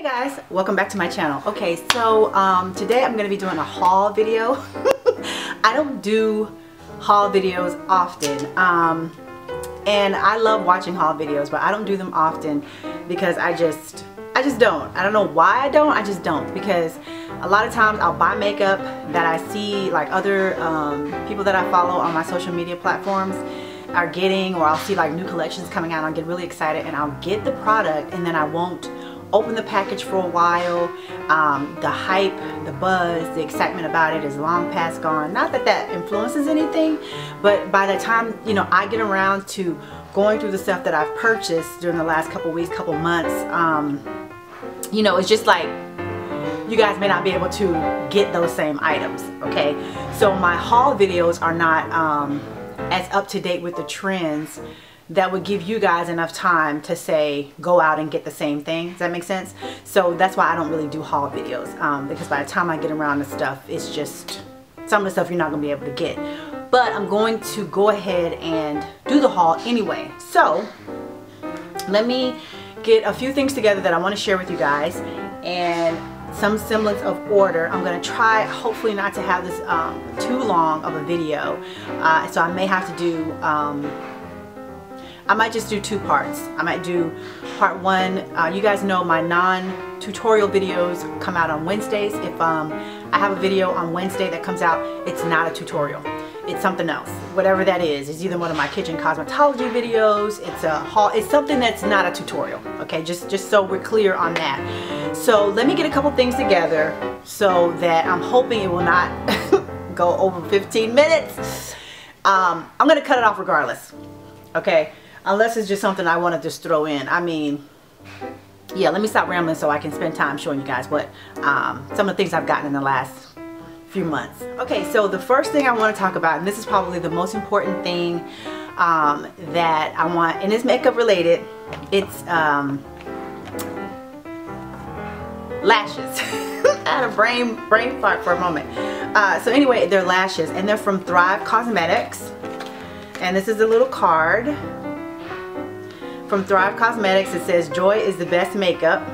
Hey guys, welcome back to my channel. Okay, so um, today I'm to be doing a haul video. I don't do haul videos often. Um, and I love watching haul videos, but I don't do them often because I just, I just don't. I don't know why I don't, I just don't. Because a lot of times I'll buy makeup that I see like other um, people that I follow on my social media platforms are getting or I'll see like new collections coming out I'll get really excited and I'll get the product and then I won't open the package for a while. Um, the hype, the buzz, the excitement about it is long past gone. Not that that influences anything, but by the time, you know, I get around to going through the stuff that I've purchased during the last couple weeks, couple months, um, you know, it's just like you guys may not be able to get those same items, okay? So my haul videos are not um, as up to date with the trends that would give you guys enough time to say go out and get the same thing. Does that make sense? So that's why I don't really do haul videos um, because by the time I get around the stuff, it's just some of the stuff you're not to be able to get. But I'm going to go ahead and do the haul anyway. So let me get a few things together that I want to share with you guys and some semblance of order. I'm to try hopefully not to have this um, too long of a video. Uh, so I may have to do um, I might just do two parts. I might do part one. Uh, you guys know my non-tutorial videos come out on Wednesdays. If um, I have a video on Wednesday that comes out, it's not a tutorial. It's something else. Whatever that is. It's either one of my kitchen cosmetology videos. It's a haul. It's something that's not a tutorial. Okay, just, just so we're clear on that. So let me get a couple things together so that I'm hoping it will not go over 15 minutes. Um, I'm to cut it off regardless. Okay unless it's just something I want to just throw in. I mean, yeah, let me stop rambling so I can spend time showing you guys what um, some of the things I've gotten in the last few months. Okay, so the first thing I want to talk about, and this is probably the most important thing um, that I want, and it's makeup related, it's um, lashes. I had a brain, brain fart for a moment. Uh, so anyway, they're lashes, and they're from Thrive Cosmetics. And this is a little card from Thrive Cosmetics. it says Joy is the best makeup.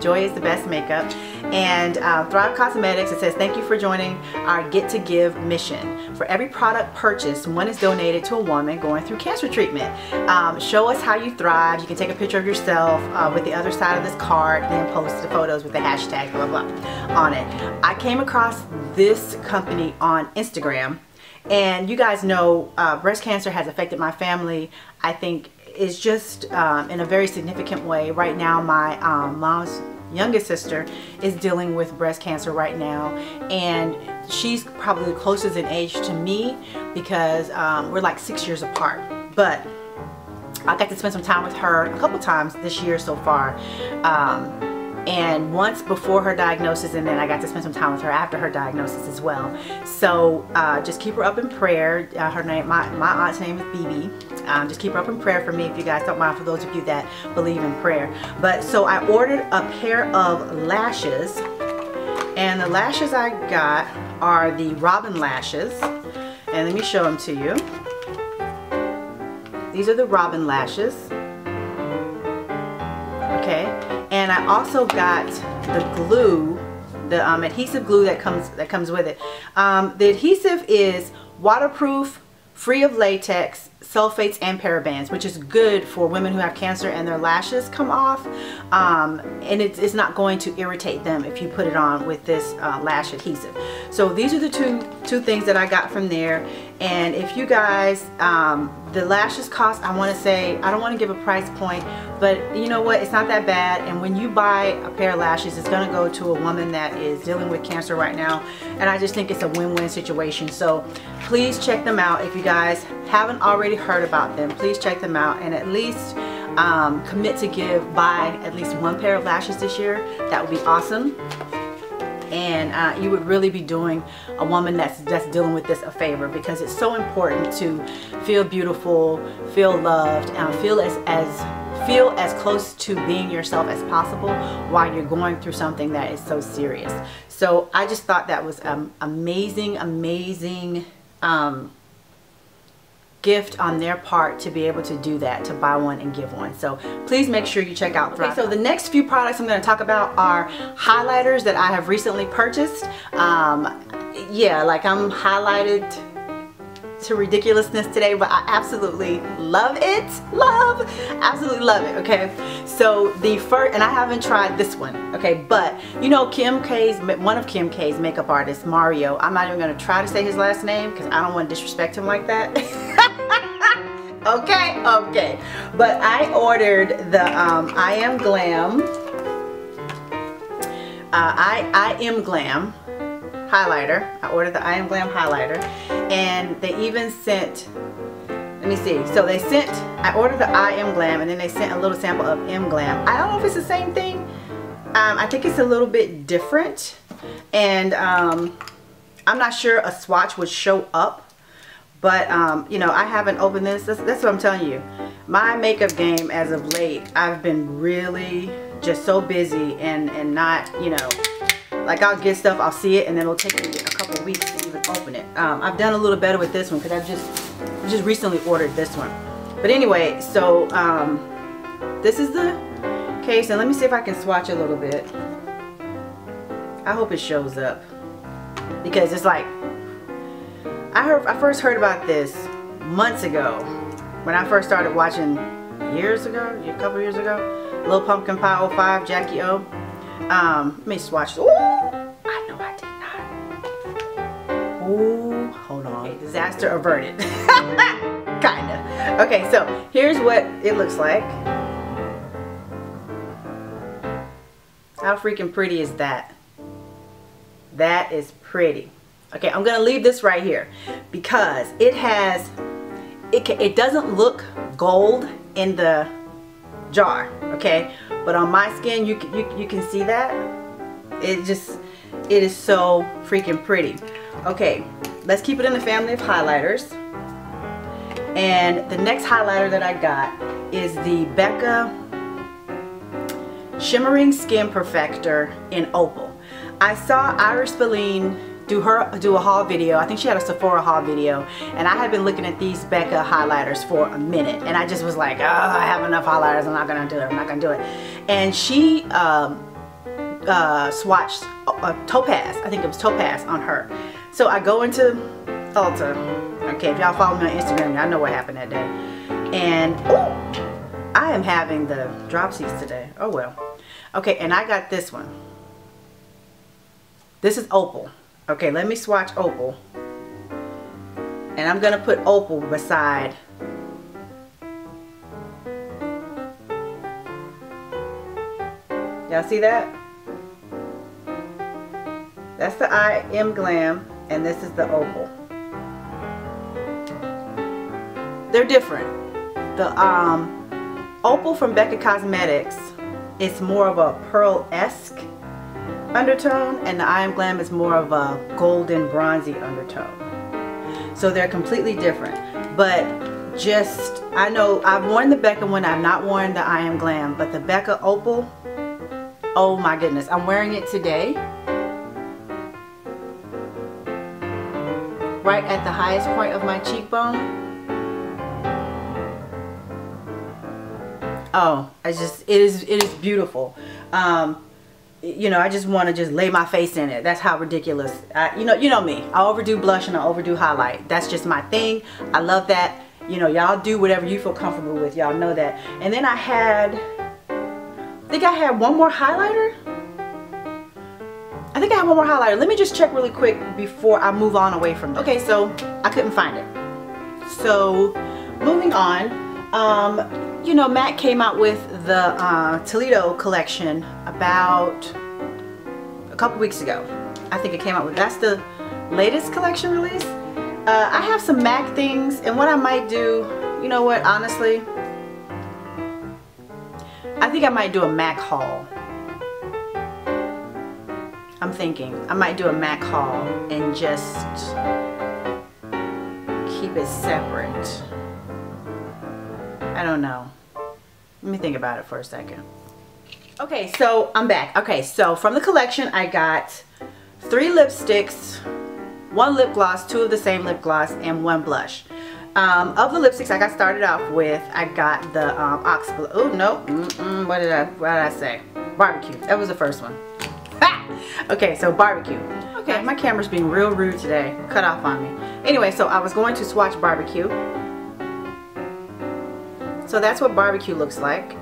Joy is the best makeup. And uh, Thrive Cosmetics, it says, thank you for joining our Get to Give mission. For every product purchased, one is donated to a woman going through cancer treatment. Um, show us how you thrive. You can take a picture of yourself uh, with the other side of this card and then post the photos with the hashtag blah, blah, on it. I came across this company on Instagram and you guys know uh, breast cancer has affected my family. I think is just um, in a very significant way. Right now, my um, mom's youngest sister is dealing with breast cancer right now and she's probably the closest in age to me because um, we're like six years apart but I got to spend some time with her a couple times this year so far um, and once before her diagnosis and then I got to spend some time with her after her diagnosis as well. So uh, just keep her up in prayer. Uh, her name, my, my aunt's name is BB. Um, just keep her up in prayer for me if you guys don't mind for those of you that believe in prayer. But so I ordered a pair of lashes and the lashes I got are the Robin lashes and let me show them to you. These are the Robin lashes. Okay and I also got the glue the um, adhesive glue that comes that comes with it um, the adhesive is waterproof free of latex sulfates and parabens which is good for women who have cancer and their lashes come off. Um, and it's, it's, not going to irritate them if you put it on with this uh, lash adhesive. So these are the two two things that I got from there and if you guys um, the lashes cost I want to say I don't want to give a price point but you know what? It's not that bad. And when you buy a pair of lashes it's gonna go to a woman that is dealing with cancer right now. And I just think it's a win-win situation. So please check them out. If you guys haven't already heard about them please check them out. And at least um, commit to give buy at least one pair of lashes this year. That would be awesome and uh, you would really be doing a woman that's that's dealing with this a favor because it's so important to feel beautiful feel loved and feel as as feel as close to being yourself as possible while you're going through something that is so serious. So I just thought that was um, amazing amazing um, gift on their part to be able to do that, to buy one and give one. So please make sure you check out Thrive. Okay, so the next few products I'm going to talk about are highlighters that I have recently purchased. Um, yeah, like I'm highlighted to ridiculousness today, but I absolutely love it. Love, absolutely love it, okay? So the first, and I haven't tried this one, okay? But you know Kim K's, one of Kim K's makeup artists, Mario, I'm not even gonna try to say his last name because I don't want to disrespect him like that. okay, okay. But I ordered the um, I Am Glam, uh, I, I Am Glam highlighter. I ordered the I Am Glam highlighter and they even sent, let me see. So they sent, I ordered the I Am Glam and then they sent a little sample of M Glam. I don't know if it's the same thing. Um, I think it's a little bit different and um, I'm not sure a swatch would show up but um, you know I haven't opened this that's, that's, what I'm telling you my makeup game as of late I've been really just so busy and and not you know like I'll get stuff, I'll see it, and then it'll take me a couple weeks to even open it. Um, I've done a little better with this one because I've just just recently ordered this one. But anyway, so um, this is the case, and let me see if I can swatch a little bit. I hope it shows up because it's like I heard I first heard about this months ago when I first started watching years ago, a couple years ago. Little Pumpkin Pie 05, Jackie O. Um, let me swatch. Ooh, I know I did not. Ooh, hold on. Okay, disaster averted. Kinda. Okay, so here's what it looks like. How freaking pretty is that? That is pretty. Okay, I'm gonna leave this right here because it has, it, it doesn't look gold in the jar, okay? But on my skin, you, you, you can see that. It just, it is so freaking pretty. Okay, let's keep it in the family of highlighters. And the next highlighter that I got is the Becca Shimmering Skin Perfector in Opal. I saw Iris Spillane do her do a haul video. I think she had a Sephora haul video and I had been looking at these Becca highlighters for a minute and I just was like, oh, I have enough highlighters. I'm not gonna do it. I'm not gonna do it. And she um, uh, swatched uh, Topaz. I think it was Topaz on her. So I go into Ulta. Okay, if y'all follow me on Instagram, y'all know what happened that day. And ooh, I am having the dropsies today. Oh well. Okay, and I got this one. This is Opal. Okay, let me swatch Opal. And I'm going to put Opal beside Y'all see that? That's the I Am Glam and this is the Opal. They're different. The um, Opal from Becca Cosmetics is more of a pearl-esque undertone and the I Am Glam is more of a golden bronzy undertone. So they're completely different. But just, I know I've worn the Becca one, I've not worn the I Am Glam, but the Becca Opal, oh my goodness, I'm wearing it today. Right at the highest point of my cheekbone. Oh, I just, it is, it is beautiful. Um, you know, I just want to just lay my face in it. That's how ridiculous. I, you know, you know me. I overdo blush and I overdo highlight. That's just my thing. I love that. You know, y'all do whatever you feel comfortable with. Y'all know that. And then I had, I think I had one more highlighter. I think I have one more highlighter. Let me just check really quick before I move on away from this. Okay, so I couldn't find it. So, moving on. Um, you know, Mac came out with the uh, Toledo collection about a couple weeks ago. I think it came out with, that's the latest collection release. Uh, I have some MAC things and what I might do, you know what, honestly, I think I might do a MAC haul. I'm thinking I might do a MAC haul and just keep it separate. I don't know. Let me think about it for a second. Okay, so I'm back. Okay, so from the collection, I got three lipsticks, one lip gloss, two of the same lip gloss, and one blush. Um, of the lipsticks I got started off with, I got the um, Oxblood. Oh no, mm -mm, what did I what did I say? Barbecue. That was the first one. okay, so barbecue. Okay, my camera's being real rude today. Cut off on me. Anyway, so I was going to swatch barbecue. So that's what barbecue looks like.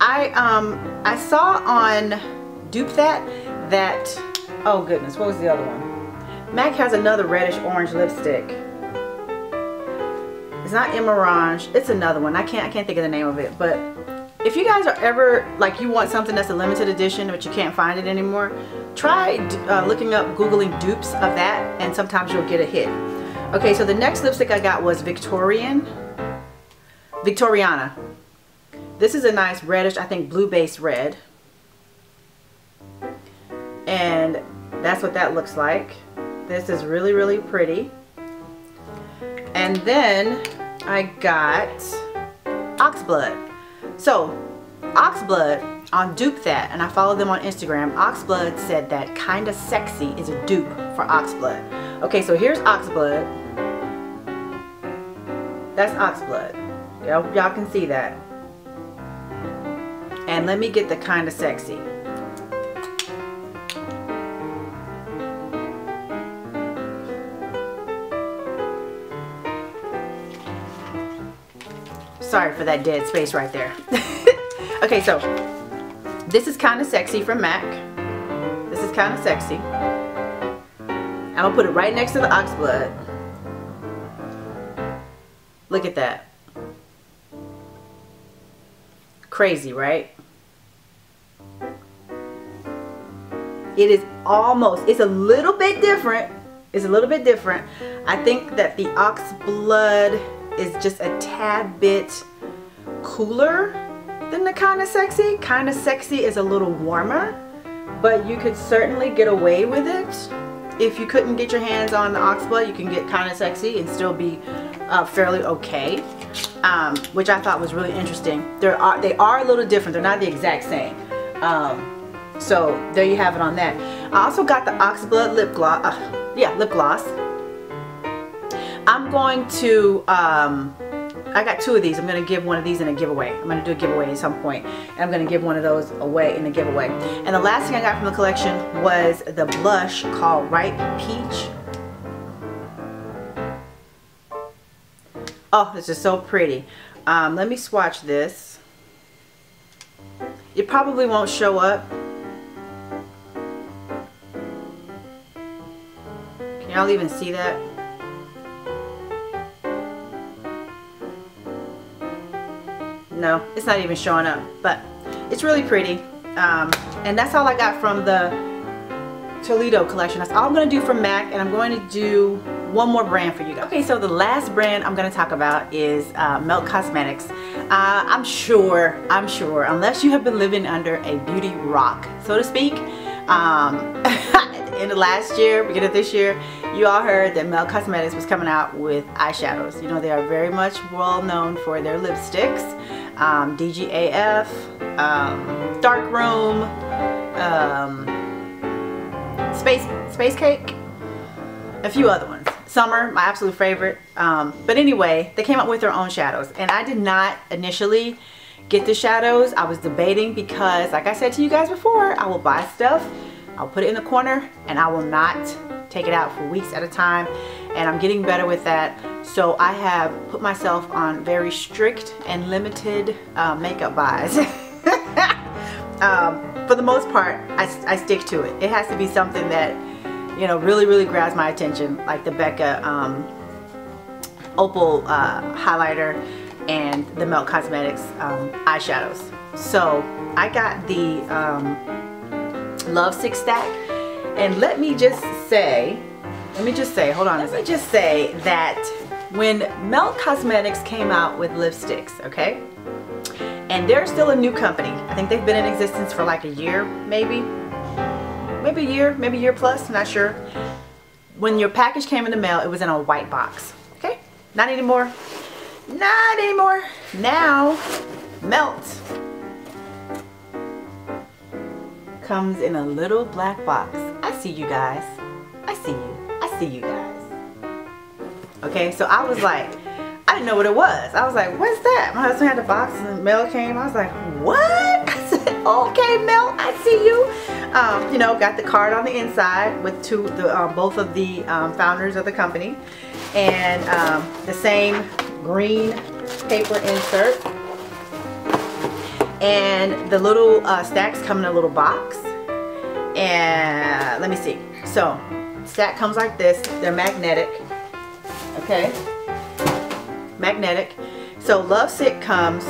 I um I saw on Dupe That that oh goodness, what was the other one? MAC has another reddish orange lipstick. It's not Emerauge, it's another one. I can't I can't think of the name of it, but if you guys are ever like you want something that's a limited edition but you can't find it anymore, try uh, looking up googling dupes of that and sometimes you'll get a hit. Okay, so the next lipstick I got was Victorian Victoriana. This is a nice reddish, I think blue base red. And that's what that looks like. This is really, really pretty. And then I got Oxblood. So, Oxblood on Dupe That, and I follow them on Instagram, Oxblood said that Kinda Sexy is a dupe for Oxblood. Okay, so here's Oxblood. That's Oxblood. Y'all can see that. And let me get the kind of sexy. Sorry for that dead space right there. okay, so this is kind of sexy from MAC. This is kind of sexy. I'm gonna put it right next to the Oxblood. Look at that. Crazy, right? It is almost, it's a little bit different. It's a little bit different. I think that the ox blood is just a tad bit cooler than the kind of sexy. Kind of sexy is a little warmer, but you could certainly get away with it. If you couldn't get your hands on the ox blood, you can get kind of sexy and still be uh, fairly okay, um, which I thought was really interesting. There are, they are a little different. They're not the exact same. Um, so there you have it on that. I also got the Oxblood lip gloss. Uh, yeah, lip gloss. I'm going to, um, I got two of these. I'm going to give one of these in a giveaway. I'm going to do a giveaway at some point. And I'm going to give one of those away in a giveaway. And the last thing I got from the collection was the blush called Ripe Peach. Oh, this is so pretty. Um, let me swatch this. It probably won't show up Can y'all even see that? No, it's not even showing up, but it's really pretty. Um, and that's all I got from the Toledo collection. That's all I'm going to do from MAC, and I'm going to do one more brand for you guys. Okay, so the last brand I'm going to talk about is uh, Melt Cosmetics. Uh, I'm sure, I'm sure, unless you have been living under a beauty rock, so to speak, um, in the last year, beginning of this year, you all heard that Melt Cosmetics was coming out with eyeshadows. You know, they are very much well known for their lipsticks. Um, DGAF, um, Dark Room, um, Space, Space Cake, a few other ones. Summer, my absolute favorite. Um, but anyway, they came up with their own shadows. And I did not initially get the shadows. I was debating because, like I said to you guys before, I will buy stuff I'll put it in the corner and I will not take it out for weeks at a time and I'm getting better with that so I have put myself on very strict and limited uh, makeup buys um, for the most part I, I, stick to it it has to be something that you know really really grabs my attention like the Becca um, opal uh, highlighter and the Melt Cosmetics um, eyeshadows so I got the um, Love Sick Stack. And let me just say, let me just say, hold on let me just say that when Melt Cosmetics came out with lipsticks, okay? And they're still a new company. I think they've been in existence for like a year, maybe. Maybe a year, maybe a year plus, not sure. When your package came in the mail, it was in a white box, okay? Not anymore. Not anymore. Now, Melt comes in a little black box. I see you guys. I see you. I see you guys. Okay, so I was like, I didn't know what it was. I was like, what's that? My husband had the box and the mail came. I was like, what? I said, okay, Mel, I see you. Um, you know, got the card on the inside with two, the, uh, both of the um, founders of the company. And um, the same green paper insert. And the little uh, stacks come in a little box. And let me see. So, stack comes like this. They're magnetic. Okay magnetic. So Lovesick comes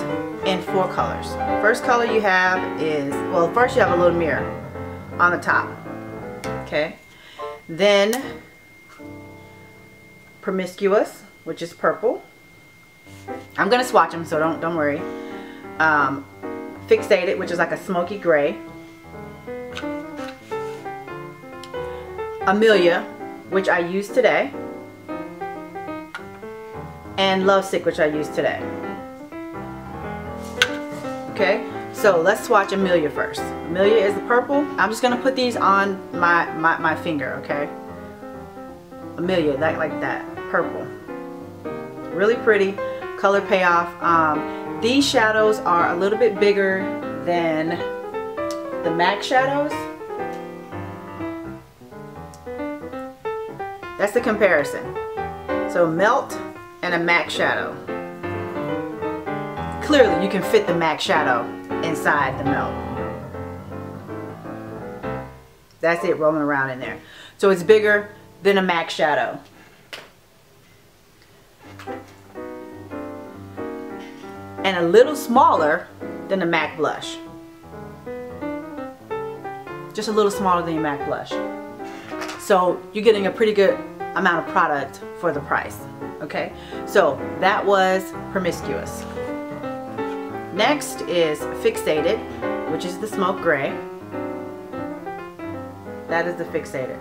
in four colors. First color you have is, well first you have a little mirror on the top. Okay. Then Promiscuous, which is purple. I'm going to swatch them so don't, don't worry. Um, Fixated, which is like a smoky gray. Amelia, which I used today and Lovesick, which I used today. Okay, so let's swatch Amelia first. Amelia is the purple. I'm just gonna put these on my, my, my finger, okay? Amelia, that like that, purple. Really pretty, color payoff. Um, these shadows are a little bit bigger than the MAC shadows. That's the comparison. So melt and a MAC shadow. Clearly you can fit the MAC shadow inside the melt. That's it rolling around in there. So it's bigger than a MAC shadow. And a little smaller than the MAC blush. Just a little smaller than your MAC blush. So you're getting a pretty good amount of product for the price. Okay, so that was promiscuous. Next is fixated, which is the smoke gray. That is the fixated.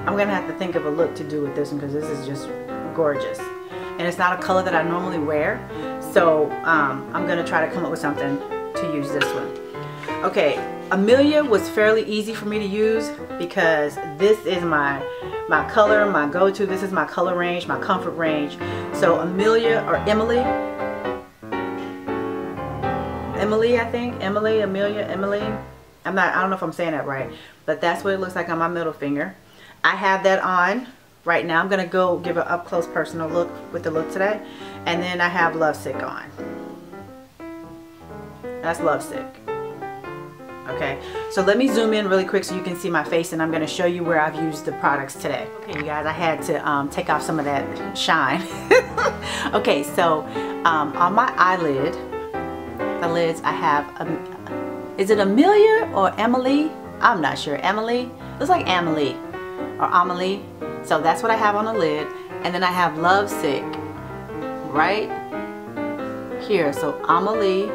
I'm gonna have to think of a look to do with this one because this is just gorgeous. And it's not a color that I normally wear, so um, I'm gonna try to come up with something to use this one. Okay, Amelia was fairly easy for me to use because this is my my color, my go-to. This is my color range, my comfort range. So Amelia or Emily, Emily I think, Emily, Amelia, Emily. I'm not, I don't know if I'm saying that right, but that's what it looks like on my middle finger. I have that on right now. I'm going to go give an up close personal look with the look today. And then I have Lovesick on. That's Lovesick okay so let me zoom in really quick so you can see my face and I'm going to show you where I've used the products today okay you guys I had to um, take off some of that shine okay so um, on my eyelid the lids I have is it Amelia or Emily? I'm not sure. Emily? Looks like Emily or Amelie. So that's what I have on the lid. And then I have Lovesick right here. So Amelie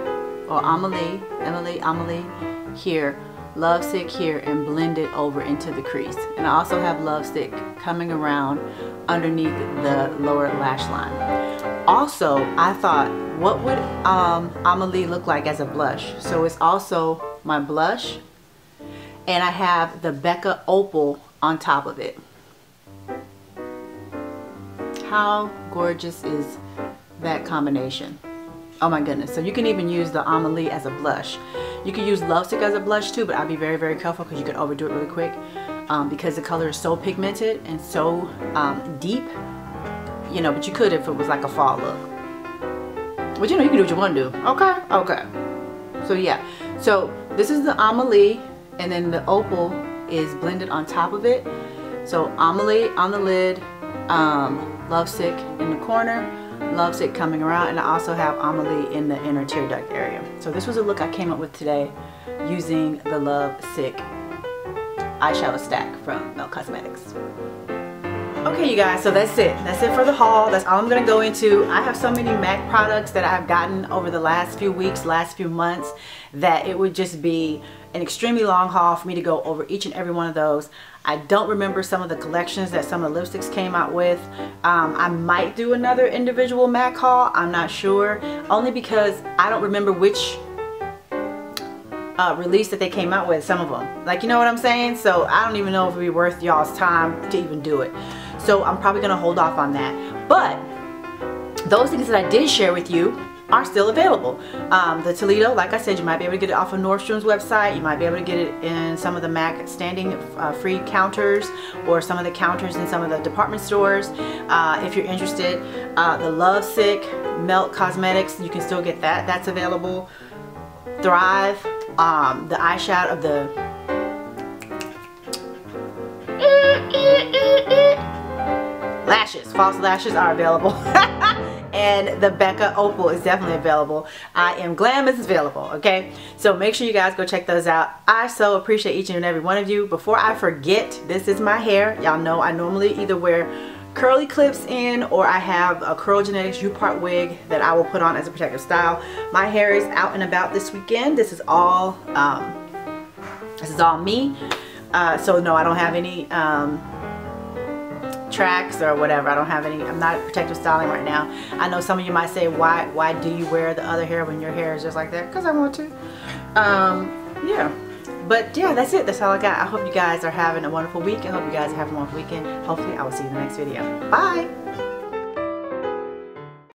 or Amelie Emily Amelie here, Lovesick here and blend it over into the crease. And I also have Lovesick coming around underneath the lower lash line. Also, I thought, what would um, Amelie look like as a blush? So it's also my blush and I have the Becca Opal on top of it. How gorgeous is that combination? Oh my goodness. So you can even use the Amelie as a blush. You can use Lovesick as a blush too, but I'd be very, very careful because you can overdo it really quick um, because the color is so pigmented and so um, deep. You know, but you could if it was like a fall look. But you know, you can do what you want to do. Okay? Okay. So yeah. So this is the Amelie and then the Opal is blended on top of it. So Amelie on the lid, um, Lovesick in the corner, Lovesick coming around and I also have Amelie in the inner tear duct area. So this was a look I came up with today using the Lovesick eyeshadow stack from Melt Cosmetics. Okay you guys, so that's it. That's it for the haul. That's all I'm going to go into. I have so many MAC products that I've gotten over the last few weeks, last few months that it would just be an extremely long haul for me to go over each and every one of those. I don't remember some of the collections that some of the lipsticks came out with. Um, I might do another individual MAC haul. I'm not sure. Only because I don't remember which uh, release that they came out with, some of them. Like, you know what I'm saying? So I don't even know if it would be worth y'all's time to even do it. So I'm probably going to hold off on that. But those things that I did share with you are still available. Um, the Toledo, like I said, you might be able to get it off of Nordstrom's website. You might be able to get it in some of the MAC standing uh, free counters or some of the counters in some of the department stores. Uh, if you're interested, uh, the Love Sick Melt Cosmetics, you can still get that. That's available. Thrive, um, the eyeshadow of the lashes, false lashes are available. and the Becca Opal is definitely available. I Am Glam is available, okay? So make sure you guys go check those out. I so appreciate each and every one of you. Before I forget, this is my hair. Y'all know I normally either wear curly clips in or I have a Curl Genetics U-part wig that I will put on as a protective style. My hair is out and about this weekend. This is all, um, this is all me. Uh, so no, I don't have any um, tracks or whatever. I don't have any, I'm not protective styling right now. I know some of you might say, why why do you wear the other hair when your hair is just like that? Because I want to. Um, yeah. But yeah, that's it. That's all I got. I hope you guys are having a wonderful week. I hope you guys have a wonderful weekend. Hopefully, I will see you in the next video. Bye!